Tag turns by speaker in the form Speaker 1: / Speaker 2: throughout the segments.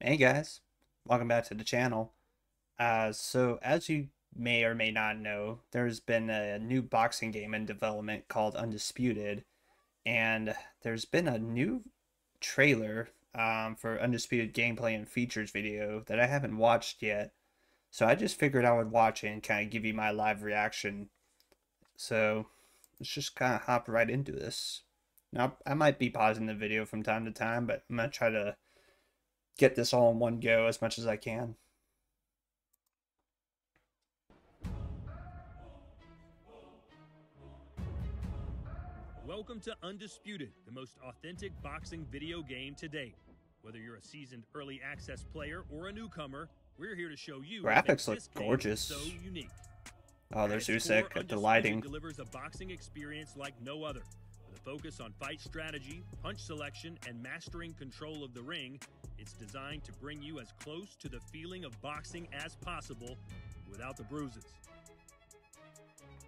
Speaker 1: Hey guys, welcome back to the channel. Uh, so as you may or may not know, there's been a new boxing game in development called Undisputed, and there's been a new trailer um, for Undisputed gameplay and features video that I haven't watched yet. So I just figured I would watch it and kind of give you my live reaction. So let's just kind of hop right into this. Now I might be pausing the video from time to time, but I'm gonna try to get this all in one go as much as I can.
Speaker 2: Welcome to Undisputed, the most authentic boxing video game to date. Whether you're a seasoned early access player or a newcomer, we're here to show you
Speaker 1: graphics look gorgeous.
Speaker 2: So unique.
Speaker 1: Oh, there's Usyk, the lighting.
Speaker 2: delivers a boxing experience like no other. Focus on fight strategy, punch selection, and mastering control of the ring, it's designed to bring you as close to the feeling of boxing as possible without the bruises.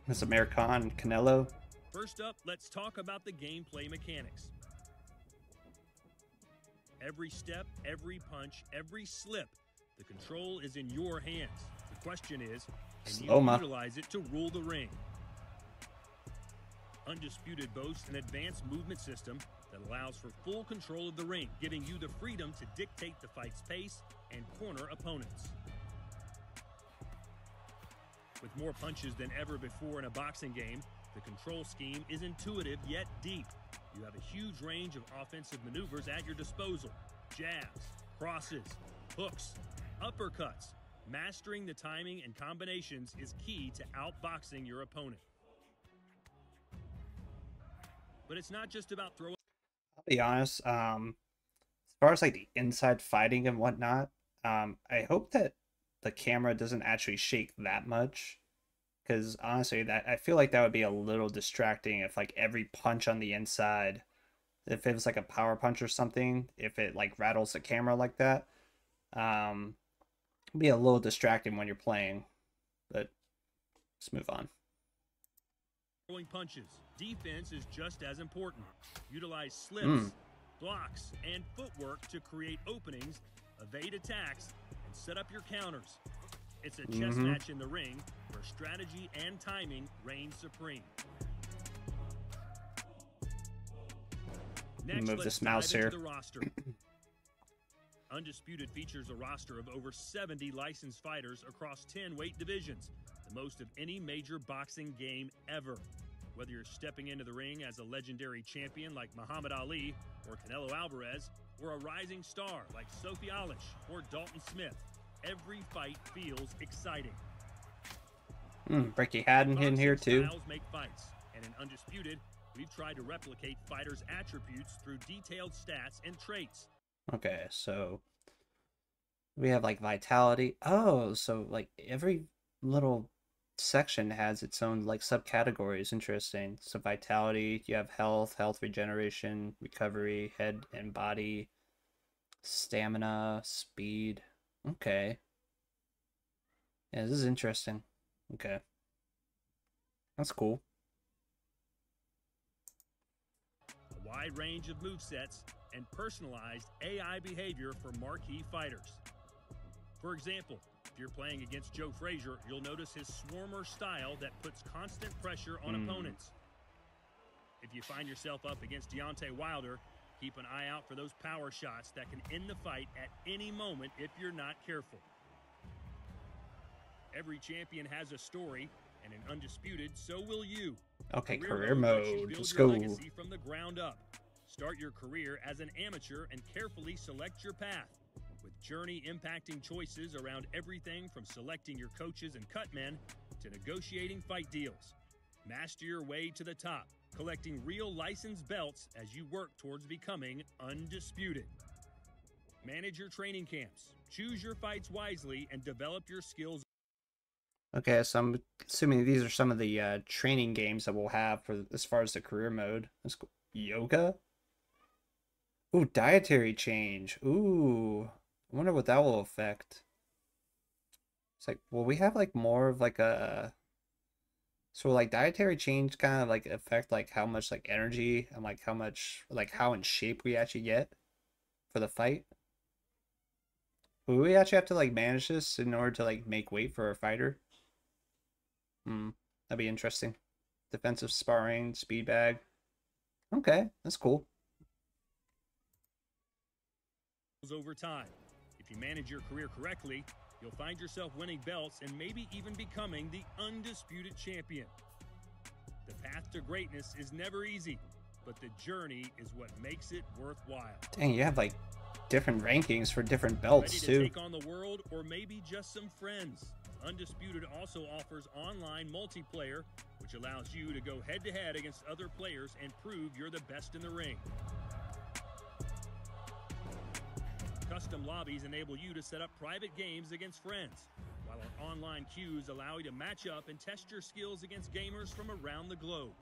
Speaker 1: This Amir Khan, Canelo.
Speaker 2: First up, let's talk about the gameplay mechanics. Every step, every punch, every slip, the control is in your hands. The question is, can you
Speaker 1: Sloma.
Speaker 2: utilize it to rule the ring? Undisputed boasts an advanced movement system that allows for full control of the ring, giving you the freedom to dictate the fight's pace and corner opponents. With more punches than ever before in a boxing game, the control scheme is intuitive yet deep. You have a huge range of offensive maneuvers at your disposal. Jabs, crosses, hooks, uppercuts. Mastering the timing and combinations is key to outboxing your opponent. But it's not just about throwing
Speaker 1: I'll be honest. Um, as far as like the inside fighting and whatnot, um, I hope that the camera doesn't actually shake that much. Because honestly, that I feel like that would be a little distracting if like every punch on the inside, if it was like a power punch or something, if it like rattles the camera like that, um, be a little distracting when you're playing. But let's move on.
Speaker 2: Throwing punches. Defense is just as important. Utilize slips,
Speaker 1: Mm.
Speaker 2: blocks, and footwork to create openings, evade attacks, and set up your counters. It's a chess
Speaker 1: Mhm.
Speaker 2: match in the ring where strategy and timing reign supreme. Next,
Speaker 1: Move this mouse here.
Speaker 2: The roster. Undisputed features a roster of over 70 licensed fighters across 10 weight divisions, the most of any major boxing game ever. Whether you're stepping into the ring as a legendary champion like Muhammad Ali or Canelo Alvarez, or a rising star like Sophie Alisch or Dalton Smith, every fight feels exciting.
Speaker 1: Mm, Ricky Hatton in here too.
Speaker 2: Make fights, and in Undisputed, we've tried to replicate fighters' attributes through detailed stats and traits.
Speaker 1: Okay, so we have like vitality. Oh, so like every little section has its own like subcategories. Interesting. So vitality, you have health, health regeneration, recovery, head and body, stamina, speed. Okay. Yeah, this is interesting. Okay. That's cool.
Speaker 2: a wide range of movesets, and personalized AI behavior for marquee fighters. For example, if you're playing against Joe Frazier, you'll notice his swarmer style that puts constant pressure on
Speaker 1: Hmm.
Speaker 2: opponents. If you find yourself up against Deontay Wilder, keep an eye out for those power shots that can end the fight at any moment if you're not careful. Every champion has a story, and in Undisputed, so will you.
Speaker 1: Okay, career
Speaker 2: you
Speaker 1: mode. Let's go.
Speaker 2: legacy from the ground up. Start your career as an amateur and carefully select your path. With journey impacting choices around everything from selecting your coaches and cut men to negotiating fight deals. Master your way to the top, collecting real licensed belts as you work towards becoming undisputed. Manage your training camps, choose your fights wisely, and develop your skills
Speaker 1: Okay, so I'm assuming these are some of the uh, training games that we'll have for as far as the career mode. Let's go. Yoga. Ooh, dietary change. Ooh, I wonder what that will affect. It's like, will we have like more of like a so like dietary change kind of like affect like how much like energy and like how much like how in shape we actually get for the fight? Would we actually have to like manage this in order to like make weight for a fighter? Hmm, that'd be interesting. Defensive sparring, speed bag. Okay, that's cool.
Speaker 2: Over time, if you manage your career correctly, you'll find yourself winning belts and maybe even becoming the undisputed champion. The path to greatness is never easy, but the journey is what makes it worthwhile.
Speaker 1: Dang, you have like different rankings for different belts
Speaker 2: Ready to
Speaker 1: too.
Speaker 2: take on the world or maybe just some friends. Undisputed also offers online multiplayer, which allows you to go head to head against other players and prove you're the best in the ring. Custom lobbies enable you to set up private games against friends, while our online queues allow you to match up and test your skills against gamers from around the globe.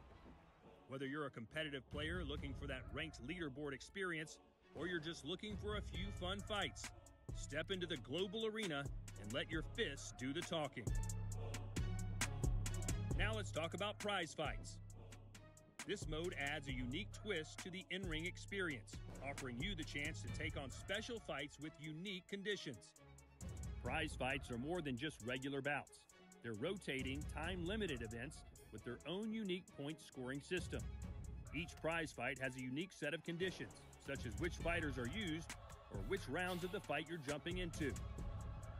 Speaker 2: Whether you're a competitive player looking for that ranked leaderboard experience, or you're just looking for a few fun fights, step into the global arena and let your fists do the talking. Now let's talk about prize fights. This mode adds a unique twist to the in ring experience, offering you the chance to take on special fights with unique conditions. Prize fights are more than just regular bouts, they're rotating, time limited events with their own unique point scoring system. Each prize fight has a unique set of conditions, such as which fighters are used or which rounds of the fight you're jumping into.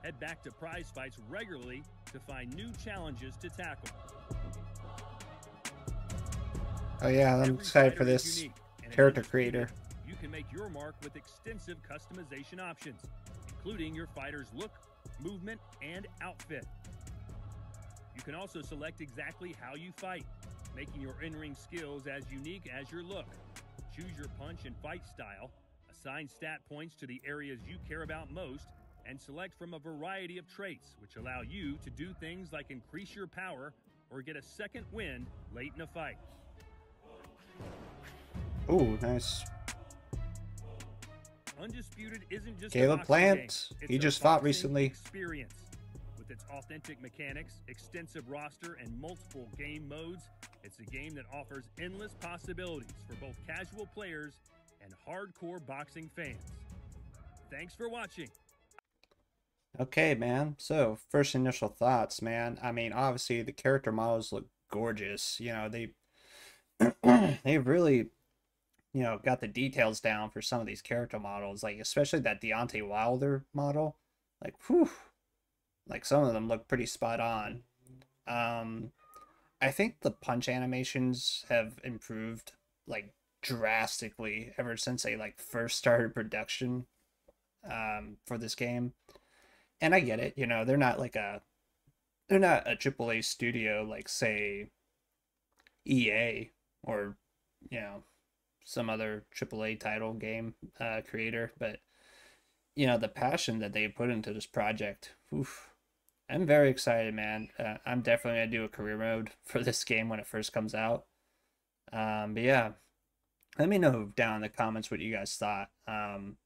Speaker 2: Head back to prize fights regularly to find new challenges to tackle.
Speaker 1: Oh yeah, I'm excited for this
Speaker 2: unique, and in
Speaker 1: character creator.
Speaker 2: You can make your mark with extensive customization options, including your fighter's look, movement, and outfit. You can also select exactly how you fight, making your in-ring skills as unique as your look. Choose your punch and fight style, assign stat points to the areas you care about most, and select from a variety of traits which allow you to do things like increase your power or get a second win late in a fight.
Speaker 1: Ooh, nice.
Speaker 2: Undisputed isn't just
Speaker 1: Caleb Plant, he just fought recently.
Speaker 2: Experience. With its authentic mechanics, extensive roster, and multiple game modes, it's a game that offers endless possibilities for both casual players and hardcore boxing fans. Thanks for watching.
Speaker 1: Okay, man. So, first initial thoughts, man. I mean, obviously the character models look gorgeous. You know, they they really, you know, got the details down for some of these character models, like especially that Deontay Wilder model. Like, whew, like some of them look pretty spot on. Um, I think the punch animations have improved like drastically ever since they like first started production um for this game and I get it, you know, they're not like a they're not a AAA studio like say EA or you know some other AAA title game uh, creator, but you know the passion that they put into this project. Oof, I'm very excited, man. Uh, I'm definitely gonna do a career mode for this game when it first comes out. Um, but yeah, let me know down in the comments what you guys thought. Um,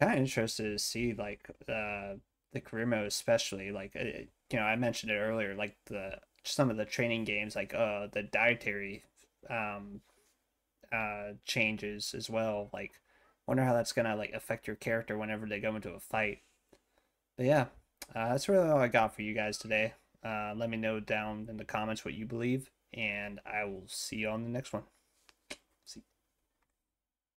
Speaker 1: kind of interested to see like uh the career mode especially like uh, you know i mentioned it earlier like the some of the training games like uh the dietary um uh changes as well. Like wonder how that's gonna like affect your character whenever they go into a fight. But yeah uh, that's really all i got for you guys today. Uh let me know down in the comments what you believe and i will see you on the next one